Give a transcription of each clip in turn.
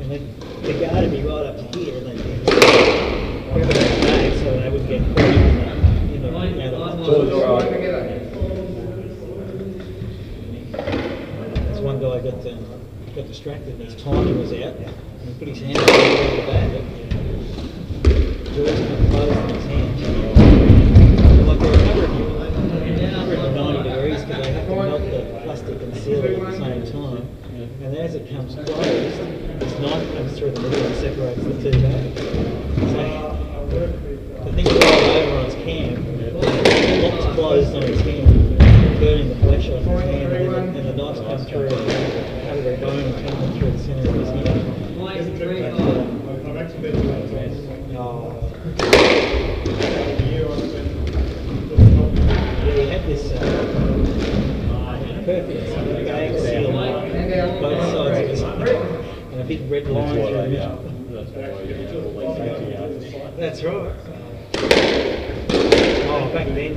And then would be right up to here in in That's one guy got, got distracted and his timing was out. And he put his hand over the. Jaws cam, on his hand, burning the flesh off his hand, and the, and the knife's come through every bone and come through the centre of his hand. But, um, oh, yeah, he had this uh, perfect gag seal on both sides of his and a big red line through the middle. That's right. Back then. they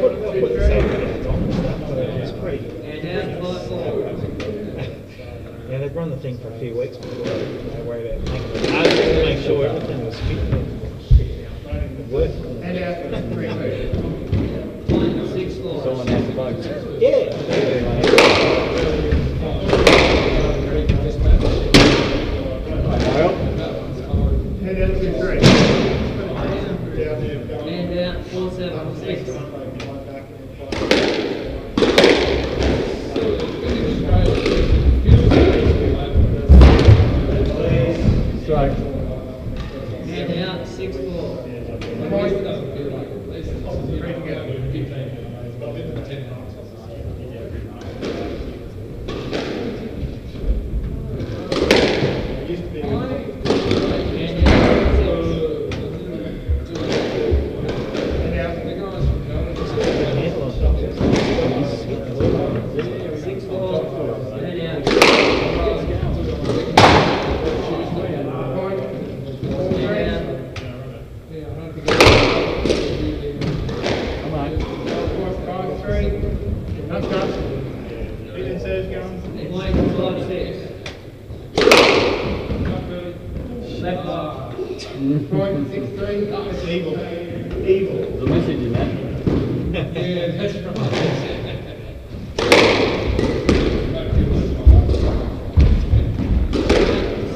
put- they put the safety nets on and stuff, but it was pretty. Yeah, they've run the thing for a few weeks before they worry about making it. I just to make sure everything was fit and worked. And out. Three two. Someone has. Yeah. And out two three. And out, four seven six. Strike. And out, six four. Three together. And out, And out. six. Six four. And out. Point. And out. Come on. Four five three. Not done. Ethan says going. Point five six. Left bar. Three. It's evil. Evil. The message in that.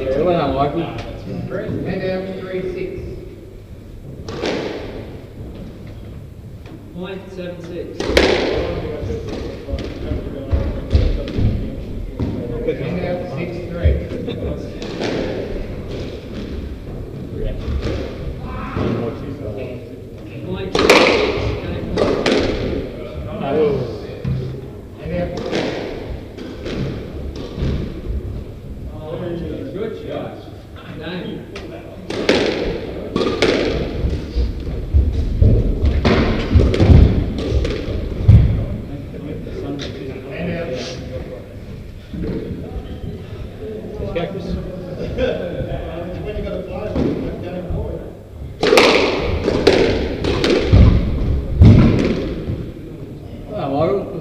Yeah, well done, Michael. And out three six. Point seven six. And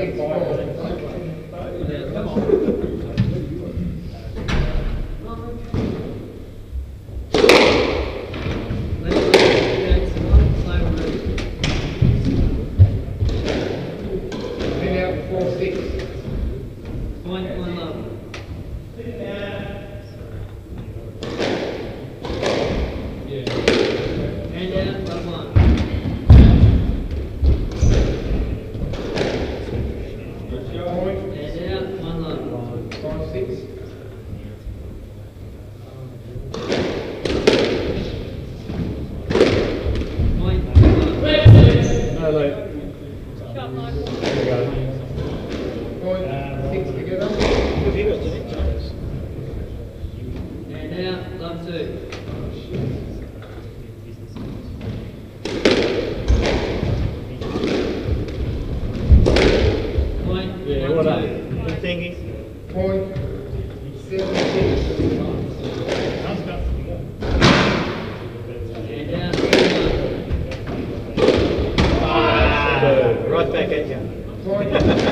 México Point seven six. Right back at you.